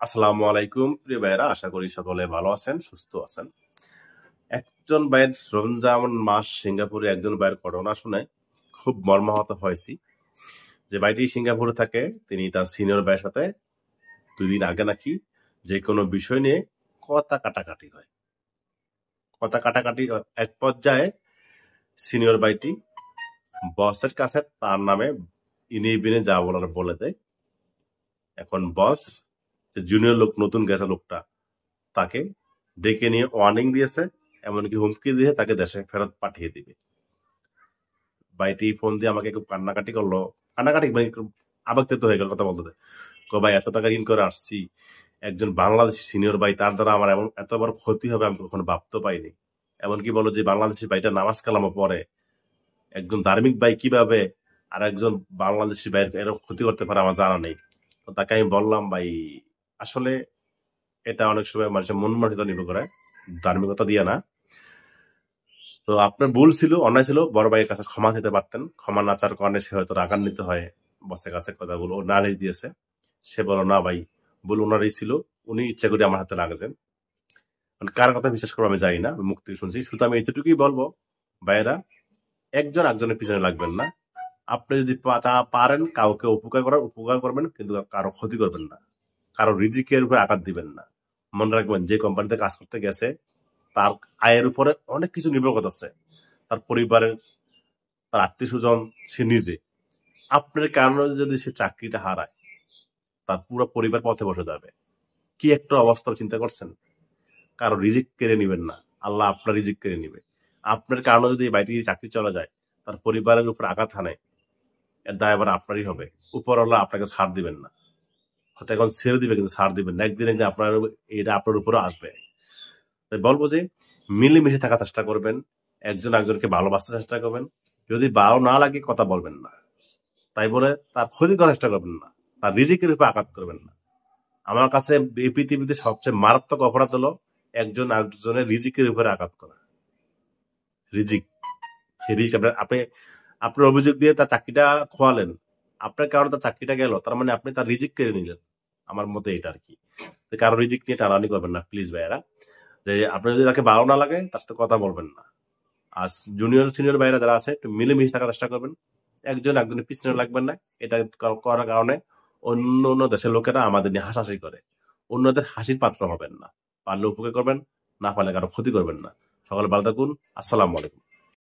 আসসালামু আলাইকুম, প্রিয় ভাইয়েরা, আশা করি সকলে ভালো আছেন, সুস্থ আছেন। একজন ভাইয়ের রমজান মাস সিঙ্গাপুরে একজন ভাইয়ের ঘটনা শুনে খুব মর্মাহত হয়েছি। যে ভাইটি সিঙ্গাপুরে থাকে, তিনি তার সিনিয়র ভাইয়ের সাথে দুই দিন আগে নাকি যে কোনো বিষয় নিয়ে কথা কাটাকাটি হয়। কথা কাটাকাটি এক পর্যায়ে সিনিয়র ভাইটি বসের কাছে তার নামে ইনি বিনে যা বলার বলে দেয়। এখন বস যে জুনিয়র লোক, নতুন গেছে লোকটা, তাকে ডেকে নিয়ে ওয়ার্নিং দিয়েছে, এমনকি হুমকি দিয়ে তাকে দেশে ফেরত পাঠিয়ে দিবে। ভাইটি ফোন দিয়ে আমাকে খুব কান্নাকাটি করল। কান্নাকাটি মানে একটু আবেগতিত হয়ে গেল কথা বলতে কো ভাই, এত টাকা ঋণ করে আসছি। একজন বাংলাদেশি সিনিয়র ভাই, তার দ্বারা আমার এমন এত বড় ক্ষতি হবে, আমি কখনো ভাবতে পাইনি এমনকি বলো যে বাংলাদেশি ভাইটা নামাজ কালামা পড়ে। একজন ধার্মিক ভাই কীভাবে আর একজন বাংলাদেশি ভাইয়ের এরকম ক্ষতি করতে পারে আমার জানা নেই। তাকে আমি বললাম, ভাই আসলে এটা অনেক সময় মানুষের মন মানসিকতা নির্ভর করে, ধার্মিকতা দিয়ে না। তো আপনার ভুল ছিল, অন্যায় ছিল, বড় ভাইয়ের কাছে ক্ষমা দিতে পারতেন। ক্ষমা না চার কারণে সে হয়তো রাগান্বিত হয় বসের কাছে কথাগুলো ও নালিশ দিয়েছে। সে বলো না ভাই, ভুল ওনারই ছিল, উনি ইচ্ছা করে আমার হাতে লাগেছেন মানে কার কথা বিশ্বাস করব আমি জানি না থেকে শুনছি। শুধু আমি এতটুকুই বলব, ভাইয়েরা, একজন একজনের পিছনে লাগবেন না। আপনি যদি তা পারেন, কাউকে উপকার করার, উপকার করবেন, কিন্তু কারও ক্ষতি করবেন না। কারও রিজিকের উপরে আঘাত দিবেন না। মনে রাখবেন, যে কোম্পানিতে কাজ করতে গেছে, তার আয়ের উপরে অনেক কিছু নির্ভর করতেছে। তার পরিবারের, তার আত্মীয় স্বজন সে নিজে। আপনার কারণে যদি সে চাকরিটা হারায়, তার পুরো পরিবার পথে বসে যাবে। কি একটা অবস্থা চিন্তা করছেন? কারও রিজিক কেড়ে নিবেন না। আল্লাহ আপনার রিজিক কেড়ে নিবে। আপনার কারণে যদি বাড়িটি চাকরি চলে যায়, তার পরিবারের উপর আঘাত হানে, এর দায়ভার আপনারই হবে। উপরওয়ালা আপনাকে ছাড় দিবেন না। হয়তো এখন ছেড়ে দিবে, কিন্তু ছাড় দিবেন না। একদিন যে আপনার এটা আপনার উপরে আসবে। তাই বলব যে, মিলেমিশে থাকার চেষ্টা করবেন, একজন একজনকে ভালোবাসতে চেষ্টা করবেন। যদি ভালো না লাগে, কথা বলবেন না। তাই বলে তার ক্ষতি করার চেষ্টা করবেন না। তার রিজিকের উপরে আঘাত করবেন না। আমার কাছে এই পৃথিবীতে সবচেয়ে মারাত্মক অপরাধ হলো একজন একজনের রিজিকের উপরে আঘাত করা। রিজিক। সে রিজিক আপনার, আপনি, আপনার অভিযোগ দিয়ে তার চাকরিটা খোয়ালেন। আপনার কারণে তার চাকরিটা গেল, তার মানে আপনি তার রিজিক কেড়ে নিলেন। আমার মতে এটা আর কি কারোর কারও রিজিক নিয়ে টানানি করবেন না প্লিজ ভাইয়েরা। যে আপনার যদি তাকে ভালো না লাগে, তার সাথে কথা বলবেন না। আর জুনিয়র সিনিয়র ভাইরা যারা আছে, একটু মিলেমিশে থাকার চেষ্টা করবেন। একজন একজনের পিছনে লাগবেন না, এটা করার কারণে অন্য অন্য দেশের লোকেরা আমাদের নিয়ে হাসাহাসি করে। অন্যদের হাসির পাত্র হবেন না। পারলে উপকার করবেন, না পারলে কারও ক্ষতি করবেন না। সকলে ভালো থাকুন। আসসালামু আলাইকুম।